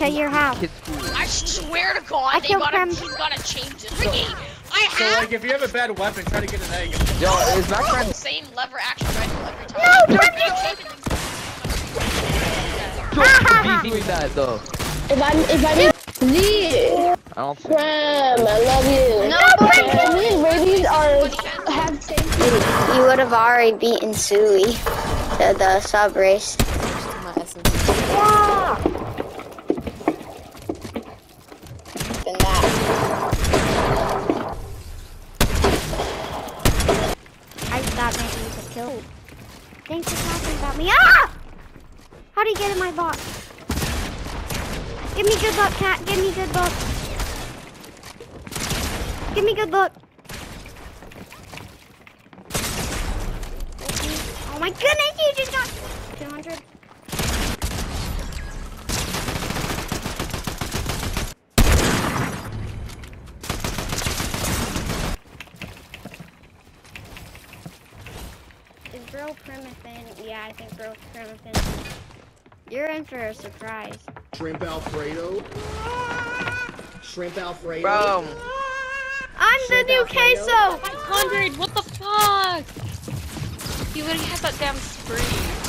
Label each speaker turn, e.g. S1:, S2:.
S1: to your house.
S2: I swear to God,
S1: I
S2: they
S1: killed
S2: gotta,
S1: Prem.
S2: he's gotta change this. Ricky, I
S3: So
S2: have
S3: like, if you have a bad weapon, try to get an egg.
S4: Yo, is that
S2: the
S4: friend?
S2: same lever action rifle every time.
S1: No,
S2: You're
S1: Prem,
S2: changing things.
S4: Don't be doing that though.
S5: If I if I did Lee,
S4: I don't think.
S5: Prem, I love you.
S2: No,
S5: Prem, me and Rabies are have same
S1: You, you would have already beaten Sui to the sub race.
S6: My SMG.
S5: Than that.
S1: I thought maybe you could kill. Thanks for talking about me. Ah! How do you get in my box? Give me good luck, cat. Give me good luck. Give me good luck. Oh my goodness, you just got Bro PremFN? Yeah, I think Bro PremFN. You're in for a surprise.
S7: Shrimp Alfredo. Shrimp Alfredo.
S4: Bro,
S1: I'm the new queso!
S2: 500, what the fuck? He literally has that damn screen.